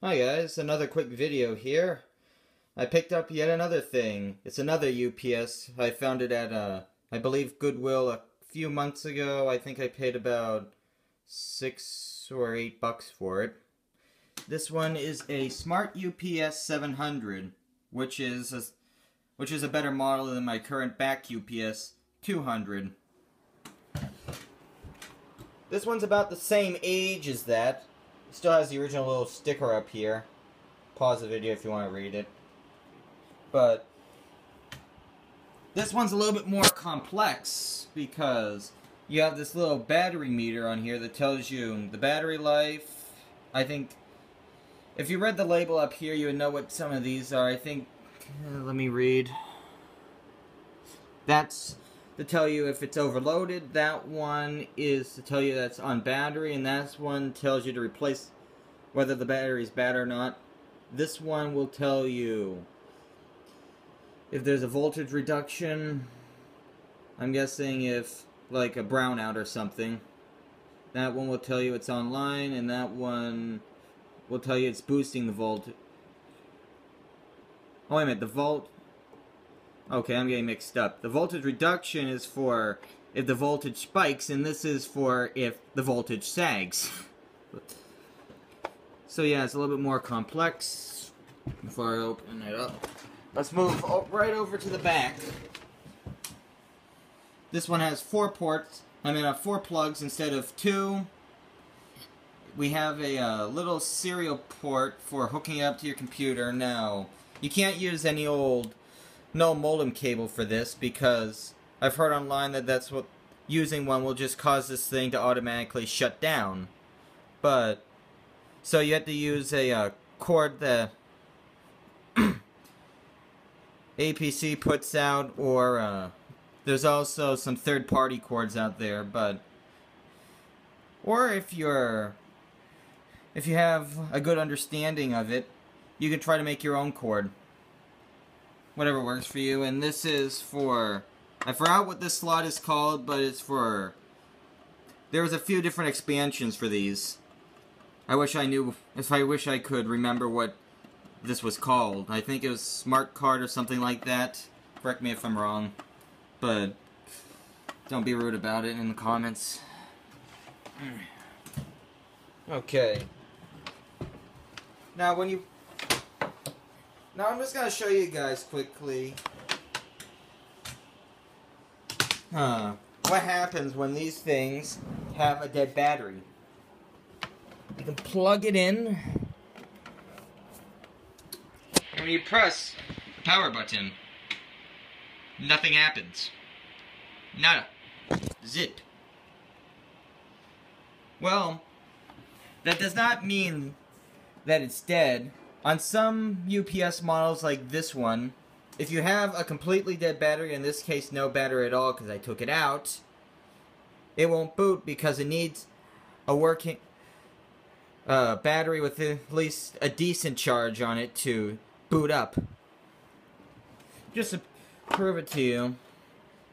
Hi guys, another quick video here. I picked up yet another thing. It's another UPS. I found it at, uh, I believe Goodwill a few months ago. I think I paid about six or eight bucks for it. This one is a Smart UPS 700, which is a, which is a better model than my current back UPS 200. This one's about the same age as that. Still has the original little sticker up here. Pause the video if you want to read it. But this one's a little bit more complex because you have this little battery meter on here that tells you the battery life. I think if you read the label up here, you would know what some of these are. I think, uh, let me read. That's to tell you if it's overloaded. That one is to tell you that's on battery, and that one tells you to replace whether the battery is bad or not. This one will tell you if there's a voltage reduction. I'm guessing if like a brownout or something. That one will tell you it's online, and that one will tell you it's boosting the volt. Oh, wait a minute, the volt Okay, I'm getting mixed up. The voltage reduction is for if the voltage spikes, and this is for if the voltage sags. so yeah, it's a little bit more complex. Before I open it up. Let's move right over to the back. This one has four ports. I mean, uh, four plugs instead of two. We have a uh, little serial port for hooking up to your computer. Now, you can't use any old null modem cable for this because I've heard online that that's what using one will just cause this thing to automatically shut down. But so you have to use a uh, cord that APC puts out, or uh, there's also some third-party cords out there. But or if you're if you have a good understanding of it, you can try to make your own cord whatever works for you. And this is for, I forgot what this slot is called, but it's for, there was a few different expansions for these. I wish I knew, if I wish I could remember what this was called. I think it was Smart Card or something like that. Correct me if I'm wrong. But, don't be rude about it in the comments. Okay. Now, when you now I'm just gonna show you guys quickly uh, what happens when these things have a dead battery. You can plug it in when you press the power button nothing happens. Nada. Zip. Well, that does not mean that it's dead on some UPS models like this one, if you have a completely dead battery, in this case no battery at all because I took it out, it won't boot because it needs a working uh, battery with at least a decent charge on it to boot up. Just to prove it to you,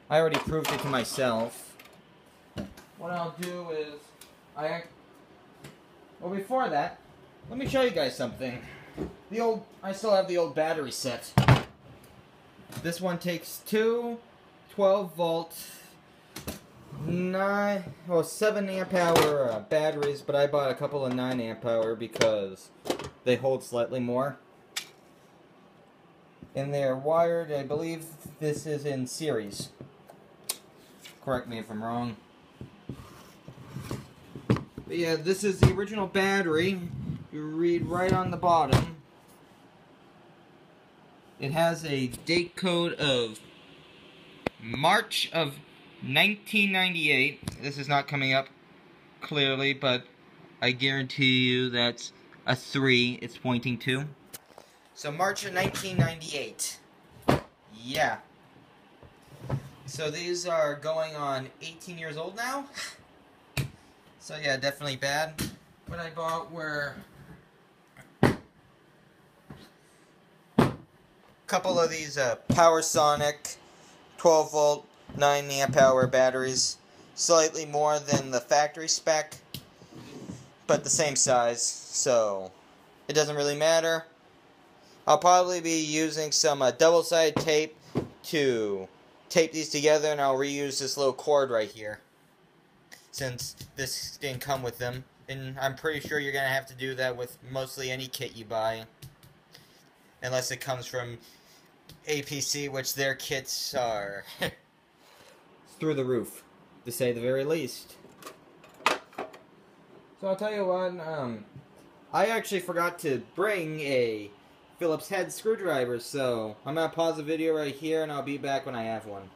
I already proved it to myself. What I'll do is, I, well before that, let me show you guys something. The old, I still have the old battery set. This one takes two 12 volt, nine, well, seven amp hour uh, batteries, but I bought a couple of nine amp hour because they hold slightly more. And they're wired, I believe this is in series. Correct me if I'm wrong. But yeah, this is the original battery. You read right on the bottom. It has a date code of March of 1998. This is not coming up clearly, but I guarantee you that's a 3 it's pointing to. So March of 1998. Yeah. So these are going on 18 years old now. So yeah, definitely bad. What I bought were couple of these uh, PowerSonic 12 volt 9 amp hour batteries slightly more than the factory spec but the same size so it doesn't really matter. I'll probably be using some uh, double-sided tape to tape these together and I'll reuse this little cord right here since this didn't come with them and I'm pretty sure you're gonna have to do that with mostly any kit you buy unless it comes from APC which their kits are through the roof to say the very least so I'll tell you what um I actually forgot to bring a Phillips head screwdriver, so I'm going to pause the video right here and I'll be back when I have one.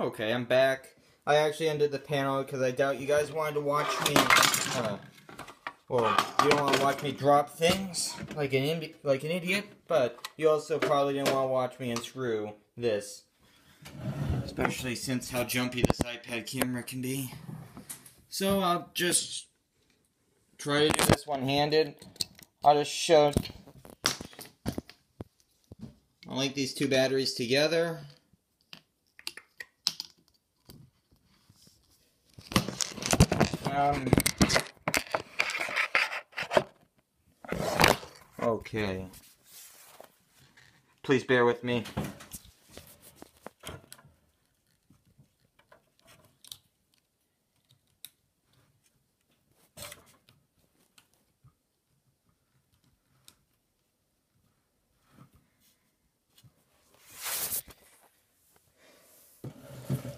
Okay, I'm back. I actually ended the panel because I doubt you guys wanted to watch me, uh, well, you don't want to watch me drop things like an, like an idiot, but you also probably didn't want to watch me unscrew this. Especially since how jumpy this iPad camera can be. So I'll just try to do this one-handed. I'll just show. I'll link these two batteries together. Um, okay. Please bear with me.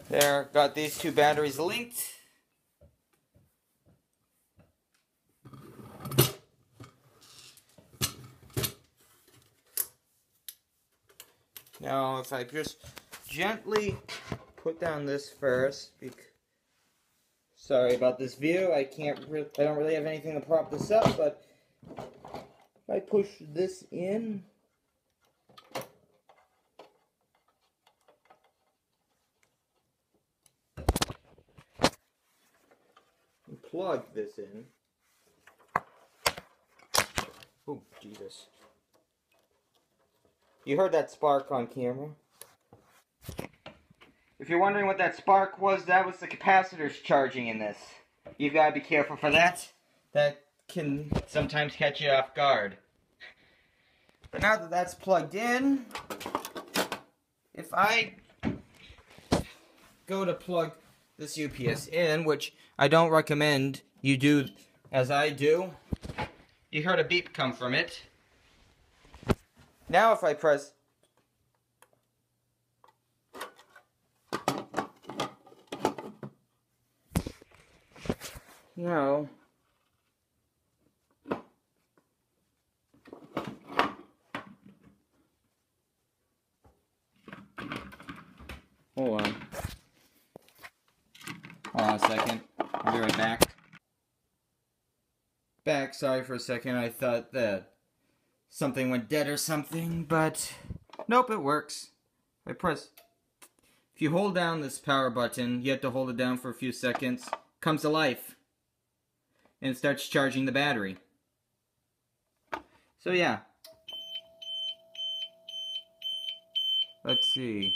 There, got these two batteries linked. Now, if I just gently put down this first, sorry about this view, I can't, really I don't really have anything to prop this up, but if I push this in, plug this in. Oh, Jesus. You heard that spark on camera. If you're wondering what that spark was, that was the capacitors charging in this. You've got to be careful for that. That can sometimes catch you off guard. But now that that's plugged in, if I go to plug this UPS in, which I don't recommend you do as I do. You heard a beep come from it. Now if I press No. Oh, Hold on. Hold on a second. I'll be right back. Back, sorry for a second. I thought that something went dead or something, but nope, it works. I press. If you hold down this power button, you have to hold it down for a few seconds. Comes to life. And it starts charging the battery. So yeah. Let's see.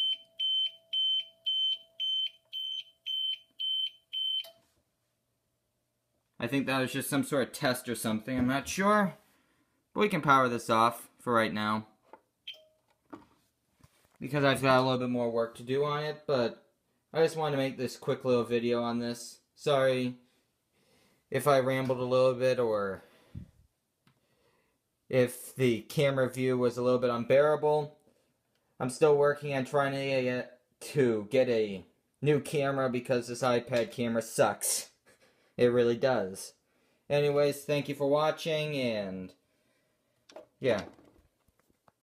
I think that was just some sort of test or something. I'm not sure. We can power this off for right now. Because I've got a little bit more work to do on it. But I just wanted to make this quick little video on this. Sorry if I rambled a little bit or if the camera view was a little bit unbearable. I'm still working on trying to get, to get a new camera because this iPad camera sucks. It really does. Anyways, thank you for watching, and yeah.